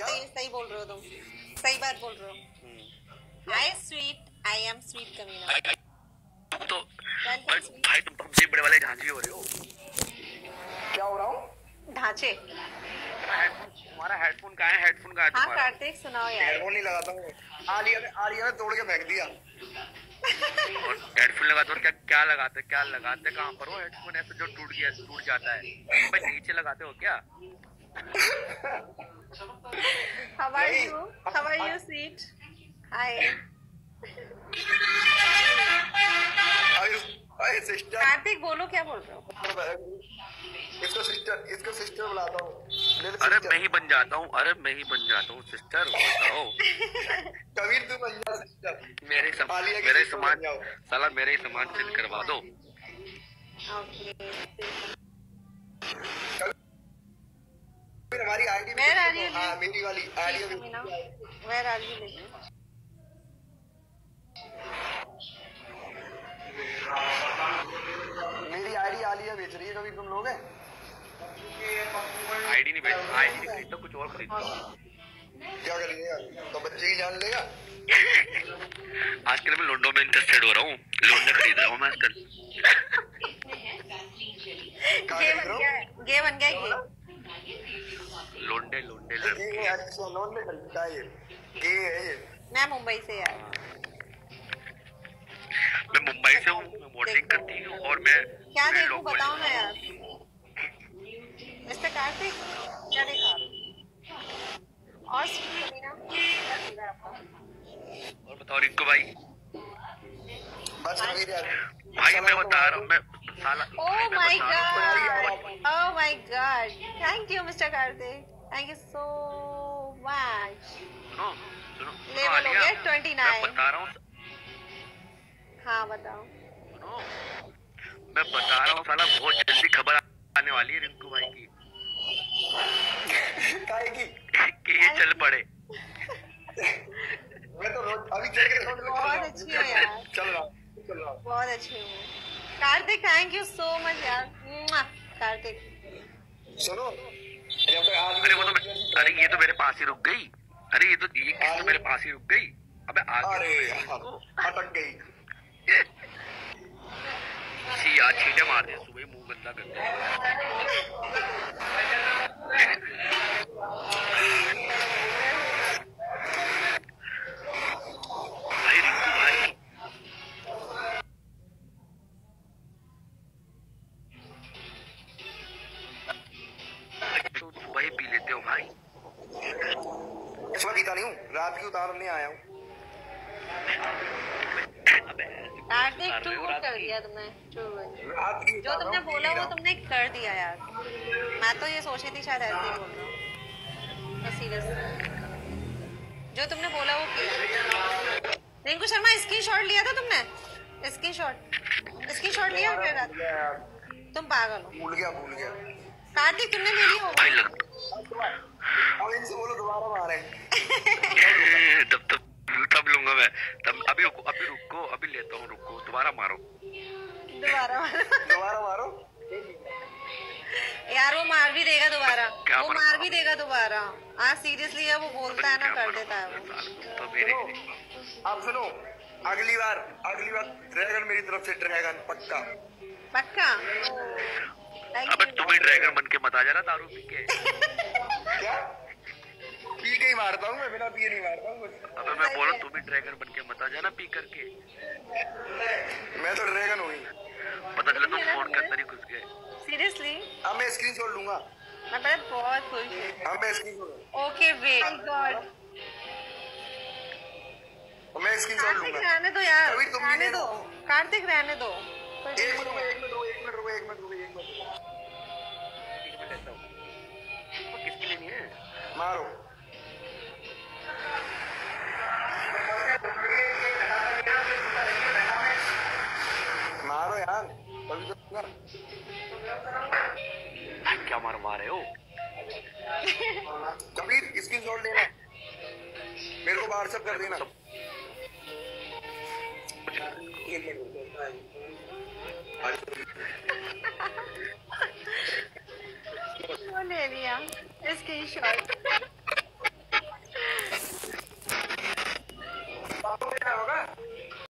बात सही बोल रहे हो तुम सही बात बोल रहे हो I sweet I am sweet कमीना तो भाई तुम हमसे बड़े वाले झांझी हो रहे हो। क्या हो रहा हूँ? ढांचे। तुम्हारा हेडफोन कहाँ है? हेडफोन कहाँ है हाँ कार्तिक सुनाओ यार। हेडफोन नहीं लगाता हूँ। आलिया ने आलिया ने तोड़ के फेंक दिया। और हेडफोन लगाते और क्या क्या लगाते क्या लगाते? कहाँ पर हो हेडफोन ऐसे जो टूट गया टूट जाता है। भाई नीचे लगाते हो क्या? How are you? How are you, sweet? Hi. Kartik बोलो क्या बोल रहे हो इसको सिस्टर इसको सिस्टर बुलाता हूँ अरे मैं ही बन जाता हूँ अरे मैं ही बन जाता हूँ सिस्टर बताओ कबीर तू बन जा सिस्टर मेरे सम, मेरे sister सामान। साला मेरे सामान चेंज करवा दो Okay. फिर हमारी आईडी are you, हाँ मेरी वाली ID where are you living? मेरी आईडी आलिया बेच रही है कभी तुम लोग? हैं आईडी नहीं भेज आईडी नहीं खरीदता कुछ और खरीदता हूँ। क्या करेंगे तो बच्चे ही जान लेगा। आजकल मैं लोंडो में इंटरेस्टेड हो रहा हूँ लोंडे खरीद रहा हूँ मैं आजकल। गे बन गया हो? गे बन गया गे लोंडे लोंडे लड़के। अच्छा खरीदता है ये। ये है ये। मैं मुंबई से यार मैं मुंबई से हूँ मैं मॉडलिंग करती हूँ और मैं क्या मैं देखूँ बताओ ना यार। मिस्टर कार्तिक क्या देखा? और? और बताओ रिंकू भाई। बस भाई मैं बता रहा हूँ मैं साला Oh भाई, मैं my बता रहा हूँ, god! Oh my you so सुनो सुनो। सुनो, हो आलिया, गया 29. मैं बता रहा हूँ। हाँ बताओ। सुनो मैं बता रहा हूँ साला बहुत जल्दी खबर आने वाली है रिंकू भाई की। काहे की? कि ये चल पड़े। मैं तो रोज अभी चल के बहुत अच्छी हो यार। चल रहा चल रहा। बहुत अच्छी हूँ। Kartik thank you so much यार। कार्तिक। सुनो अरे वो तो अरे ये तो मेरे पास ही रुक गई। अरे ये तो ये किस तो मेरे पास ही रुक गई। अबे आगे अरे अटक गई। छी आज छीटे मार दे सुबह ही मुँह गंदा कर दे। इस वक्त पीता नहीं हूँ रात की उतारने आया हूँ। की? की जो तुमने बोला वो तुमने कर दिया यार। मैं तो ये सोच रही थी शायद ऐसे ही बोल रहा सीरियस जो तुमने बोला वो किया। रिंकू शर्मा स्क्रीन शॉट लिया था तुमने? स्क्रीन शॉट स्क्रीन शॉट लिया मेरे रात? तुम पागल हो। भूल गया भूल गया। कार्तिक तुमने ले लिया होगा इनसे बोलो दोबारा मारे। मैं तब अभी रुको अभी रुको अभी लेता हूँ रुको। दोबारा मारो। दोबारा दोबारा मारो। यार वो मार भी देगा दोबारा। वो मार भी देगा दोबारा। हाँ सीरियसली है वो बोलता है ना कर देता है तो मेरे अब सुनो अगली बार अगली बार ड्रैगन मेरी तरफ़ से ड्रैगन पक्का। पक्का? अबे you. तुम ही ड्रैगन बन के मत आ जाना दारू पी के। पिए नहीं मारता अबे मैं बोला तुम ही ड्रैगन बन के मत आ जाना पी करके। मैं तो ड्रैगन हुई पता चला तुम फ़ोन के अंदर ही घुस गए। सीरियसली अब मैं स्क्रीन शॉट लूँगा। मैं बड़ा बहुत खुश हूँ। अब मैं screen shot okay wait god मैं स्क्रीन कार्तिक लूँगा। रहने दो यार। कभी तुम रहने दो। कार्तिक रहने दो। एक मिनट रुको एक मिनट रुको एक मिनट रुको एक मिनट रुको एक मिनट किसके लिए नहीं है? मारो। मारो क्या मरवा रहे हो कबीर स्क्रीन शॉट लेना मेरे को व्हाट्सएप कर देना ले लिया स्क्रीन शॉट